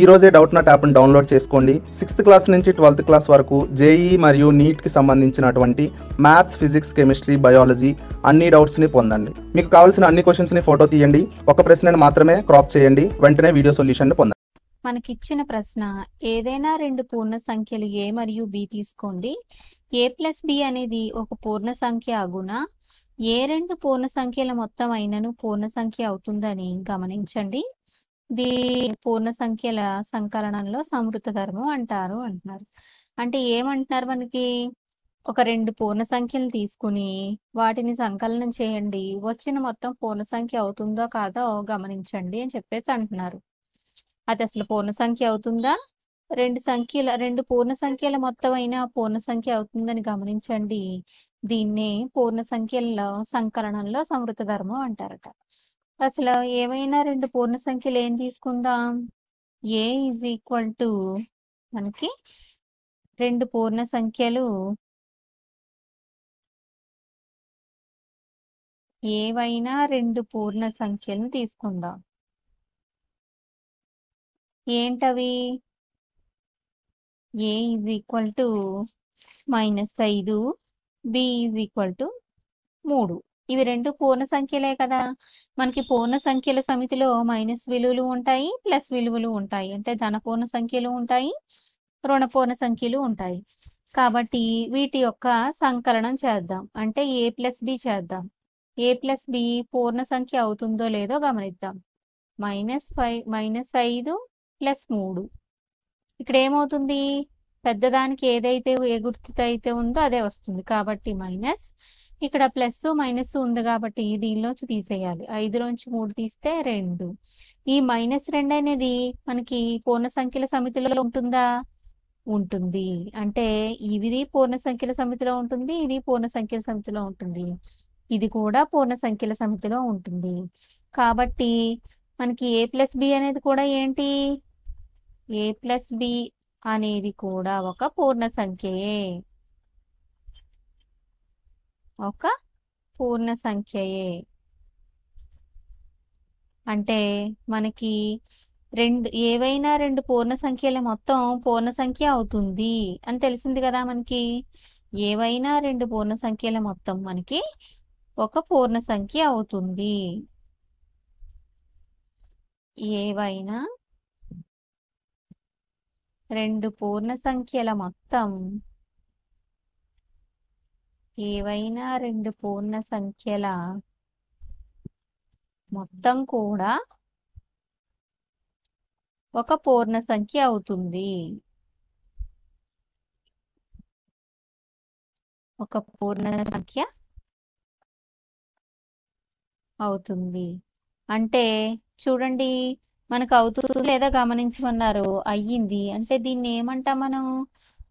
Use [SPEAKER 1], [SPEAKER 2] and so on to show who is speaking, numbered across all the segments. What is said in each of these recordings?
[SPEAKER 1] ఈ రోజే doubt not యాప్ని డౌన్లోడ్ చేసుకోండి. సిక్స్త్ క్లాస్ నుంచి ట్వెల్త్ క్లాస్ వరకు జేఈ మరియు నీట్కి సంబంధించినటువంటి మ్యాథ్స్ ఫిజిక్స్ కెమిస్ట్రీ బయాలజీ అన్ని డౌట్స్ని పొందండి. మీకు కావాల్సిన అన్ని క్వశ్చన్స్ని ఫోటో తీయండి. ఒక ప్రశ్నను మాత్రమే క్రాప్ చేయండి. వెంటనే వీడియో సొల్యూషన్ పొందండి.
[SPEAKER 2] మనకిచ్చిన ప్రశ్న ఏదైనా రెండు పూర్ణ సంఖ్యలు ఏ మరియు బి తీసుకోండి. ఏ ప్లస్ బి అనేది ఒక పూర్ణ సంఖ్య అగునా ఏ రెండు పూర్ణ సంఖ్యల మొత్తం అయినను పూర్ణ సంఖ్య అవుతుందని గమనించండి. దీ పూర్ణ సంఖ్యల సంకలనంలో సమృద్ధ ధర్మం అంటారు అంటున్నారు. అంటే ఏమంటున్నారు మనకి? ఒక రెండు పూర్ణ సంఖ్యలు తీసుకుని వాటిని సంకలనం చేయండి. వచ్చిన మొత్తం పూర్ణ సంఖ్య అవుతుందో కాదో గమనించండి అని చెప్పేసి అంటున్నారు. అది అసలు పూర్ణ సంఖ్య అవుతుందా? రెండు సంఖ్యల రెండు పూర్ణ సంఖ్యల మొత్తం అయినా పూర్ణ సంఖ్య అవుతుందని గమనించండి. దీన్నే పూర్ణ సంఖ్యల సంకలనంలో సమృద్ధ ధర్మం అంటారట. అసలు ఏమైనా రెండు పూర్ణ సంఖ్యలు ఏం తీసుకుందాం? ఏ ఈజ్ ఈక్వల్ టు మనకి రెండు పూర్ణ సంఖ్యలు. ఏవైనా రెండు పూర్ణ సంఖ్యలను తీసుకుందాం. ఏంటవి? A is equal to minus ఐదు బి ఈజ్ ఈక్వల్ టు మూడు. ఇవి రెండు పూర్ణ సంఖ్యలే కదా. మనకి పూర్ణ సంఖ్యల సమితిలో మైనస్ విలువలు ఉంటాయి ప్లస్ విలువలు ఉంటాయి. అంటే ధన పూర్ణ సంఖ్యలు ఉంటాయి రుణ పూర్ణ సంఖ్యలు ఉంటాయి. కాబట్టి వీటి యొక్క సంకలనం చేద్దాం. అంటే ఏ ప్లస్ బి చేద్దాం. ఏ ప్లస్ బి పూర్ణ సంఖ్య అవుతుందో లేదో గమనిద్దాం. మైనస్ ఫైవ్ మైనస్ ఐదు ప్లస్ మూడు. ఇక్కడ ఏమవుతుంది? పెద్దదానికి ఏదైతే ఏ గుర్తుతో అయితే ఉందో అదే వస్తుంది. కాబట్టి మైనస్ ఇక్కడ ప్లస్ మైనస్ ఉంది కాబట్టి దీనిలోంచి తీసేయాలి. ఐదులోంచి మూడు తీస్తే రెండు. ఈ మైనస్ రెండు అనేది మనకి పూర్ణ సంఖ్యల సమితిలో ఉంటుందా? ఉంటుంది. అంటే ఇది పూర్ణ సంఖ్యల సమితిలో ఉంటుంది ఇది పూర్ణ సంఖ్యల సమితిలో ఉంటుంది. ఇది కూడా పూర్ణ సంఖ్యల సమితిలో ఉంటుంది. కాబట్టి మనకి ఏ ప్లస్ బి అనేది కూడా ఏంటి? ఏ ప్లస్ బి అనేది కూడా ఒక పూర్ణ సంఖ్యయే. ఒక పూర్ణ సంఖ్యయే. అంటే మనకి రెండు ఏవైనా రెండు పూర్ణ సంఖ్యల మొత్తం పూర్ణ సంఖ్య అవుతుంది అని తెలిసింది కదా మనకి. ఏవైనా రెండు పూర్ణ సంఖ్యల మొత్తం మనకి ఒక పూర్ణ సంఖ్య అవుతుంది. ఏవైనా రెండు పూర్ణ సంఖ్యల మొత్తం ఏవైనా రెండు పూర్ణ సంఖ్యల మొత్తం కూడా ఒక పూర్ణ సంఖ్య అవుతుంది. ఒక పూర్ణ సంఖ్య అవుతుంది. అంటే చూడండి మనకు అవుతుంది లేదా గమనించమన్నారు? అయ్యింది. అంటే దీన్ని ఏమంటాం మనం?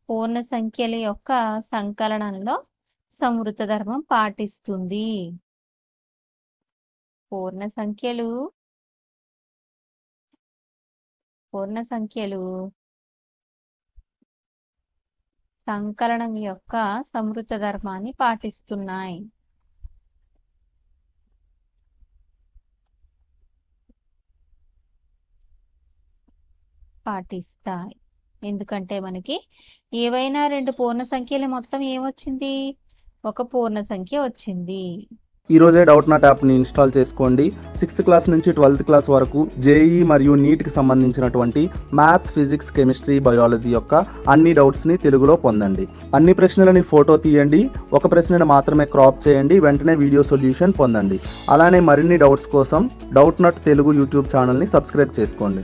[SPEAKER 2] పూర్ణ సంఖ్యల యొక్క సంకలనంలో సంవృత ధర్మం పాటిస్తుంది. పూర్ణ సంఖ్యలు. పూర్ణ సంఖ్యలు. సంకలనం యొక్క సమృత ధర్మాన్ని పాటిస్తున్నాయి. పాటిస్తాయి. ఎందుకంటే మనకి ఏవైనా రెండు పూర్ణ సంఖ్యలు మొత్తం ఏమొచ్చింది? ఒక పూర్ణ సంఖ్య వచ్చింది.
[SPEAKER 1] ఈ రోజే డౌట్ నాట్ యాప్ని ఇన్స్టాల్ చేసుకోండి. సిక్స్త్ క్లాస్ నుంచి ట్వెల్త్ క్లాస్ వరకు జేఈ మరియు నీట్కి సంబంధించినటువంటి మ్యాథ్స్ ఫిజిక్స్ కెమిస్ట్రీ బయాలజీ యొక్క అన్ని డౌట్స్ని తెలుగులో పొందండి. అన్ని ప్రశ్నలని ఫోటో తీయండి. ఒక ప్రశ్నను మాత్రమే క్రాప్ చేయండి. వెంటనే వీడియో సొల్యూషన్ పొందండి. అలానే మరిన్ని డౌట్స్ కోసం డౌట్ నాట్ తెలుగు యూట్యూబ్ ఛానల్ని సబ్స్క్రైబ్ చేసుకోండి.